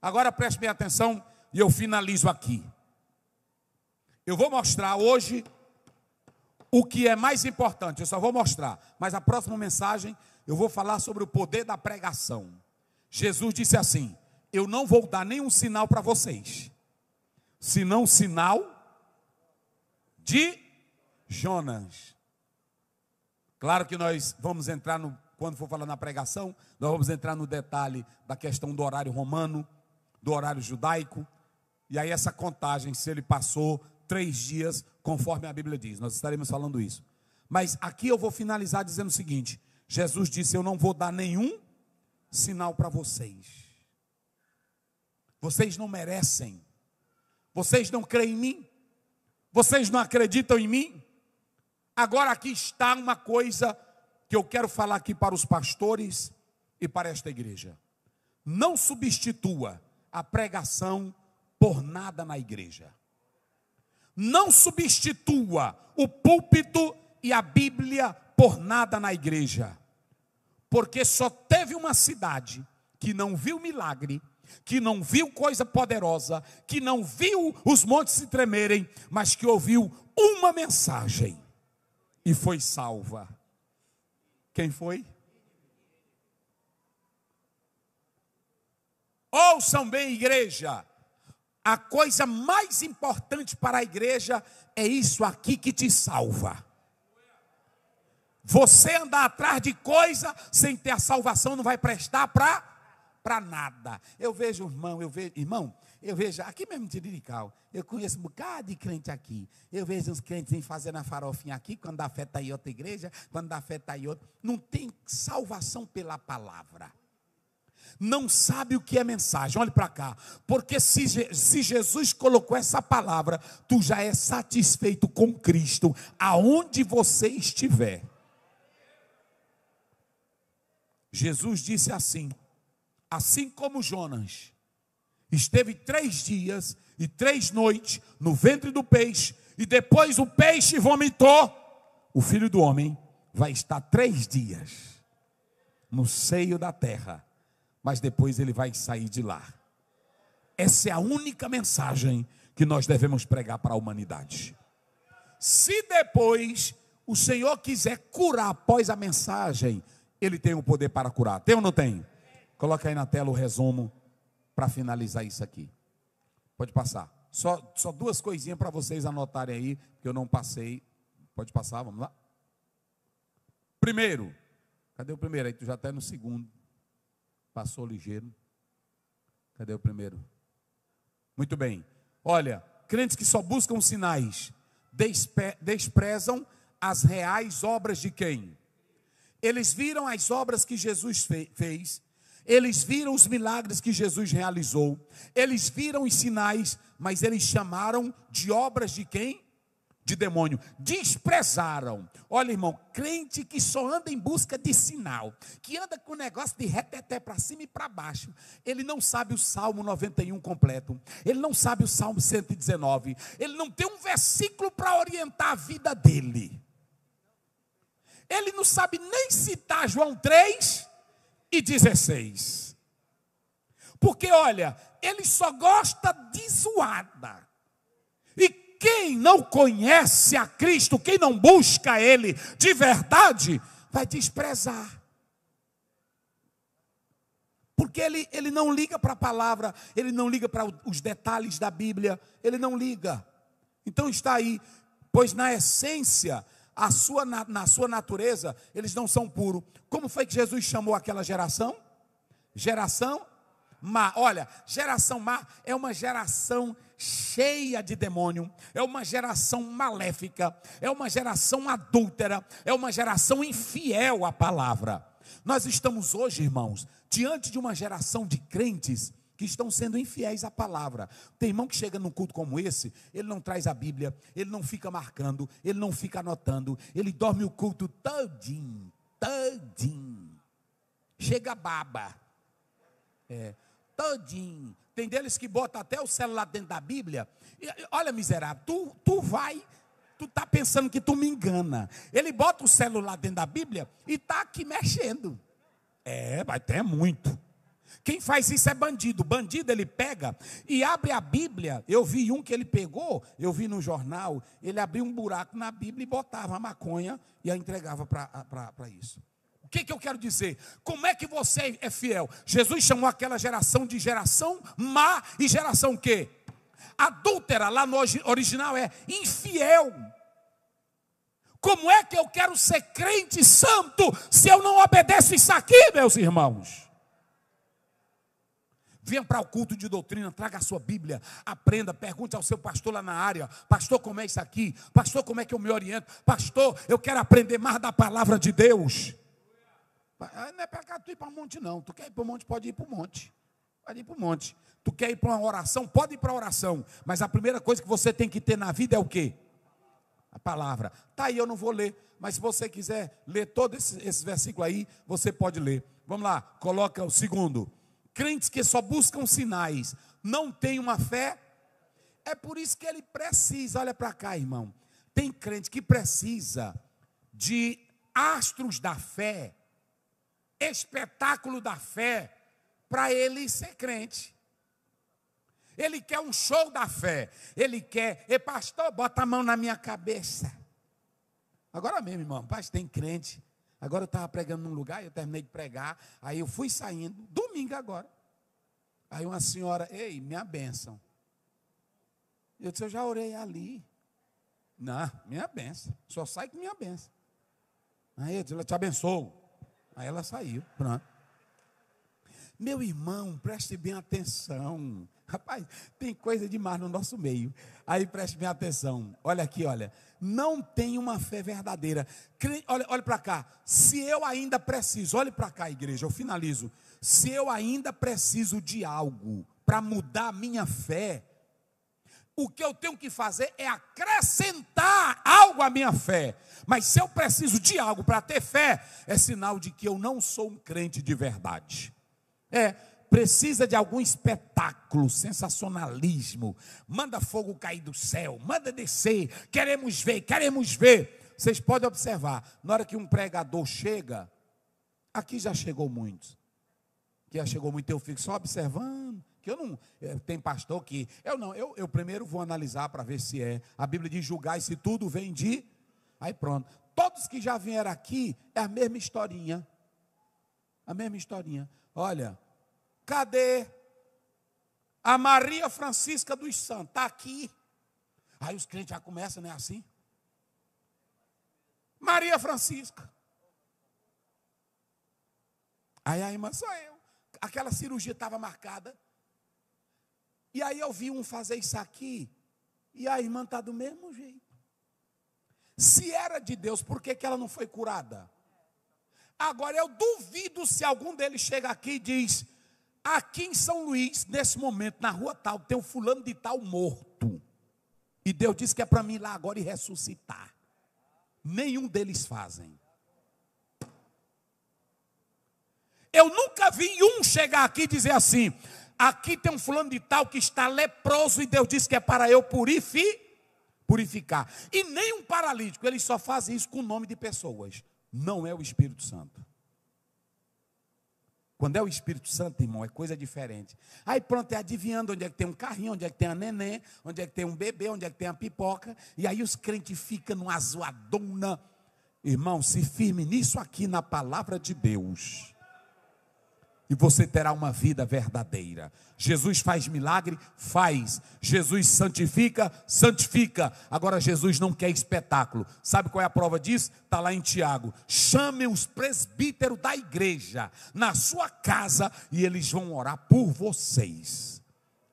Agora preste bem atenção e eu finalizo aqui. Eu vou mostrar hoje o que é mais importante, eu só vou mostrar, mas a próxima mensagem eu vou falar sobre o poder da pregação. Jesus disse assim: Eu não vou dar nenhum sinal para vocês, senão sinal de Jonas. Claro que nós vamos entrar no, quando for falar na pregação, nós vamos entrar no detalhe da questão do horário romano, do horário judaico, e aí essa contagem, se ele passou três dias, conforme a Bíblia diz, nós estaremos falando isso. Mas aqui eu vou finalizar dizendo o seguinte: Jesus disse: Eu não vou dar nenhum sinal para vocês. Vocês não merecem. Vocês não creem em mim. Vocês não acreditam em mim. Agora aqui está uma coisa que eu quero falar aqui para os pastores e para esta igreja. Não substitua a pregação por nada na igreja. Não substitua o púlpito e a Bíblia por nada na igreja. Porque só teve uma cidade que não viu milagre, que não viu coisa poderosa, que não viu os montes se tremerem, mas que ouviu uma mensagem e foi salva. Quem foi? Ouçam bem, igreja. A coisa mais importante para a igreja é isso aqui que te salva. Você andar atrás de coisa sem ter a salvação não vai prestar para para nada. Eu vejo, irmão, eu vejo, irmão, eu vejo, aqui mesmo de Lirical, eu conheço um bocado de crente aqui. Eu vejo uns crentes fazendo a farofinha aqui, quando dá festa em outra igreja, quando dá festa em outra. Não tem salvação pela palavra. Não sabe o que é mensagem, olhe para cá. Porque se, se Jesus colocou essa palavra, tu já é satisfeito com Cristo, aonde você estiver. Jesus disse assim: assim como Jonas esteve três dias e três noites no ventre do peixe, e depois o peixe vomitou, o filho do homem vai estar três dias no seio da terra, mas depois ele vai sair de lá. Essa é a única mensagem que nós devemos pregar para a humanidade. Se depois o Senhor quiser curar após a mensagem, ele tem o poder para curar. Tem ou não tem? Coloca aí na tela o resumo para finalizar isso aqui. Pode passar. Só, só duas coisinhas para vocês anotarem aí, que eu não passei. Pode passar, vamos lá. Primeiro, cadê o primeiro? Aí tu já está no segundo. Passou ligeiro. Cadê o primeiro? Muito bem. Olha, crentes que só buscam sinais, desprezam as reais obras de quem? Eles viram as obras que Jesus fez, eles viram os milagres que Jesus realizou, eles viram os sinais, mas eles chamaram de obras de quem? De demônio. Desprezaram. Olha, irmão, crente que só anda em busca de sinal, que anda com o negócio de reteté para cima e para baixo, ele não sabe o Salmo 91 completo, ele não sabe o Salmo 119, ele não tem um versículo para orientar a vida dele. Ele não sabe nem citar João 3 e 16. Porque, olha, ele só gosta de zoada. Quem não conhece a Cristo, quem não busca Ele de verdade, vai desprezar. Porque ele, ele não liga para a palavra, ele não liga para os detalhes da Bíblia, ele não liga. Então está aí, pois na essência a sua, na, na sua natureza, eles não são puros. Como foi que Jesus chamou aquela geração? Geração má. Olha, geração má é uma geração cheia de demônio, é uma geração maléfica, é uma geração adúltera, é uma geração infiel à palavra. Nós estamos hoje, irmãos, diante de uma geração de crentes que estão sendo infiéis à palavra. Tem irmão que chega num culto como esse, ele não traz a Bíblia, ele não fica marcando, ele não fica anotando, ele dorme o culto todinho, todinho. Chega baba. É, todinho. Tem deles que botam até o celular dentro da Bíblia. E, olha, miserável, tu, tu vai, tu tá pensando que tu me engana. Ele bota o celular dentro da Bíblia e tá aqui mexendo. É, vai ter muito. Quem faz isso é bandido. Bandido ele pega e abre a Bíblia. Eu vi um que ele pegou, eu vi no jornal, ele abriu um buraco na Bíblia e botava a maconha e a entregava para isso. O que, que eu quero dizer? Como é que você é fiel? Jesus chamou aquela geração de geração má e geração que? Adúltera, lá no original é infiel. Como é que eu quero ser crente santo se eu não obedeço isso aqui, meus irmãos? Venha para o culto de doutrina, traga a sua Bíblia, aprenda, pergunte ao seu pastor lá na área: Pastor, como é isso aqui? Pastor, como é que eu me oriento? Pastor, eu quero aprender mais da palavra de Deus. Ah, não é cá tu ir para o monte, não. Tu quer ir para o monte, pode ir para o monte. Pode ir para o monte. Tu quer ir para uma oração, pode ir para a oração. Mas a primeira coisa que você tem que ter na vida é o quê? A palavra. Tá aí, eu não vou ler. Mas se você quiser ler todos esses, esses versículos aí, você pode ler. Vamos lá, coloca o segundo. Crentes que só buscam sinais, não têm uma fé. É por isso que ele precisa, olha para cá, irmão. Tem crente que precisa de astros da fé, espetáculo da fé, para ele ser crente. Ele quer um show da fé. Ele quer, e pastor, bota a mão na minha cabeça. Agora mesmo, irmão, pastor, tem crente Agora eu estava pregando num lugar, eu terminei de pregar, aí eu fui saindo, domingo agora. Aí uma senhora, ei, minha bênção. Eu disse, eu já orei ali. Não, minha bênção. Só sai com minha bênção. Aí eu disse, ela te abençoou. Aí ela saiu, pronto. Meu irmão, preste bem atenção. Rapaz, tem coisa demais no nosso meio. Aí preste bem atenção. Olha aqui, olha. Não tem uma fé verdadeira. Olha, olha para cá. Se eu ainda preciso, olhe para cá, igreja, eu finalizo. Se eu ainda preciso de algo para mudar a minha fé, o que eu tenho que fazer é acrescentar algo à minha fé. Mas se eu preciso de algo para ter fé, é sinal de que eu não sou um crente de verdade. É, precisa de algum espetáculo, sensacionalismo. Manda fogo cair do céu, manda descer. Queremos ver, queremos ver. Vocês podem observar, na hora que um pregador chega, aqui já chegou muitos. Que já chegou muito, eu fico só observando. Que eu não. É, tem pastor que. Eu não, eu, eu primeiro vou analisar para ver se é. A Bíblia diz julgar se tudo vem de. Aí pronto. Todos que já vieram aqui é a mesma historinha. A mesma historinha. Olha, Cadê a Maria Francisca dos Santos? Está aqui. Aí os crentes já começam, não é assim? Maria Francisca. Aí a irmã, sou eu. Aquela cirurgia estava marcada. E aí eu vi um fazer isso aqui. E a irmã está do mesmo jeito. Se era de Deus, por que, que ela não foi curada? Agora eu duvido se algum deles chega aqui e diz: Aqui em São Luís, nesse momento, na rua tal, tem um fulano de tal morto. E Deus disse que é para mim ir lá agora e ressuscitar. Nenhum deles fazem. Eu nunca vi um chegar aqui e dizer assim: aqui tem um fulano de tal que está leproso e Deus disse que é para eu purificar. E nem um paralítico, eles só fazem isso com o nome de pessoas. Não é o Espírito Santo. Quando é o Espírito Santo, irmão, é coisa diferente. Aí pronto, é adivinhando onde é que tem um carrinho, onde é que tem a neném, onde é que tem um bebê, onde é que tem a pipoca. E aí os crentes ficam numa zoadona. Irmão, se firme nisso aqui na palavra de Deus e você terá uma vida verdadeira. Jesus faz milagre? Faz. Jesus santifica? Santifica. Agora, Jesus não quer espetáculo. Sabe qual é a prova disso? Está lá em Tiago. Chame os presbíteros da igreja na sua casa e eles vão orar por vocês.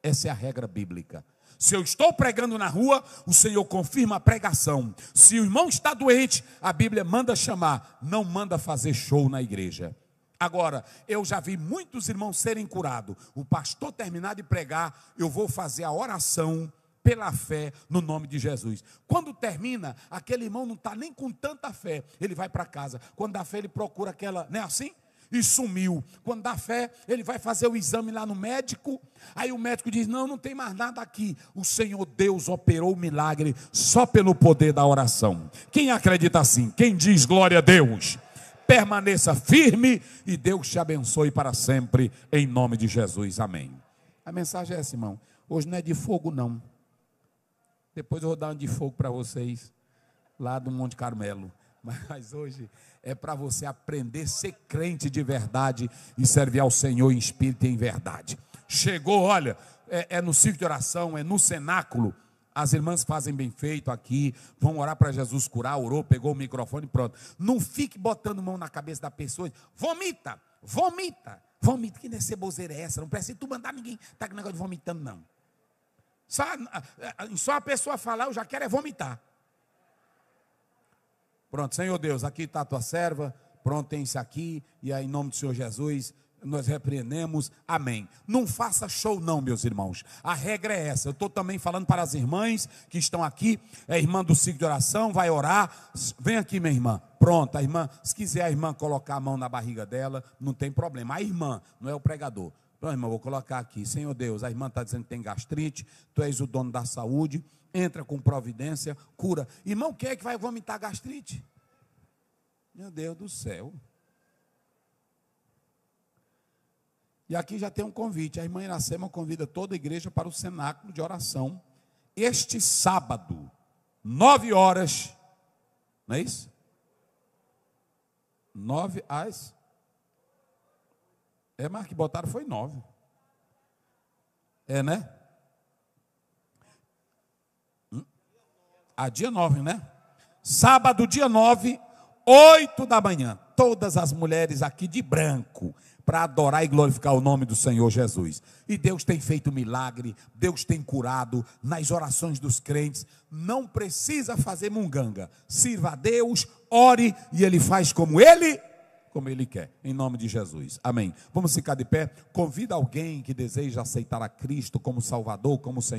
Essa é a regra bíblica. Se eu estou pregando na rua, o Senhor confirma a pregação. Se o irmão está doente, a Bíblia manda chamar, não manda fazer show na igreja. Agora, eu já vi muitos irmãos serem curados. O pastor terminar de pregar, eu vou fazer a oração pela fé no nome de Jesus. Quando termina, aquele irmão não está nem com tanta fé, ele vai para casa. Quando dá fé, ele procura aquela, não é assim? E sumiu. Quando dá fé, ele vai fazer o exame lá no médico. Aí o médico diz: Não, não tem mais nada aqui. O Senhor Deus operou o milagre só pelo poder da oração. Quem acredita assim? Quem diz glória a Deus? Permaneça firme e Deus te abençoe para sempre, em nome de Jesus. Amém. A mensagem é essa, irmão. Hoje não é de fogo, não. Depois eu vou dar um de fogo para vocês, lá do Monte Carmelo. Mas hoje é para você aprender a ser crente de verdade e servir ao Senhor em espírito e em verdade. Chegou, olha, é, é no ciclo de oração, é no cenáculo. As irmãs fazem bem feito aqui, vão orar para Jesus curar, orou, pegou o microfone pronto. Não fique botando mão na cabeça da pessoa, vomita, vomita, vomita. Que ceboseira é essa? Não precisa tu mandar ninguém tá com negócio de vomitando, não. Só, só a pessoa falar, eu já quero é vomitar. Pronto, Senhor Deus, aqui está a tua serva, pronto, tem isso aqui, e aí, em nome do Senhor Jesus, nós repreendemos, amém. Não faça show, não, meus irmãos. A regra é essa. Eu estou também falando para as irmãs que estão aqui. É irmã do ciclo de oração, vai orar. Vem aqui, minha irmã. Pronto, a irmã, se quiser a irmã colocar a mão na barriga dela, não tem problema. A irmã, não é o pregador. Então, irmã, vou colocar aqui. Senhor Deus, a irmã está dizendo que tem gastrite, tu és o dono da saúde entra com providência, cura. Irmão, quem é que vai vomitar gastrite? Meu Deus do céu. E aqui já tem um convite. A irmã Iracema convida toda a igreja para o cenáculo de oração. Este sábado, nove horas. Não é isso? Nove às. É, mas que botaram foi nove. É, né? A dia 9, né? Sábado, dia 9, 8 da manhã. Todas as mulheres aqui de branco para adorar e glorificar o nome do Senhor Jesus. E Deus tem feito milagre, Deus tem curado nas orações dos crentes. Não precisa fazer munganga. Sirva a Deus, ore e ele faz como ele como ele quer, em nome de Jesus. Amém. Vamos ficar de pé. Convida alguém que deseja aceitar a Cristo como Salvador, como Senhor.